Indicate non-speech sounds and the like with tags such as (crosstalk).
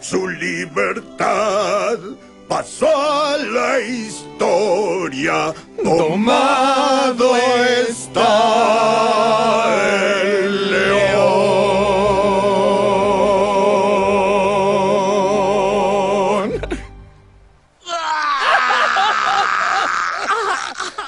su libertad pasó a la historia. Tomado está el león. (laughs)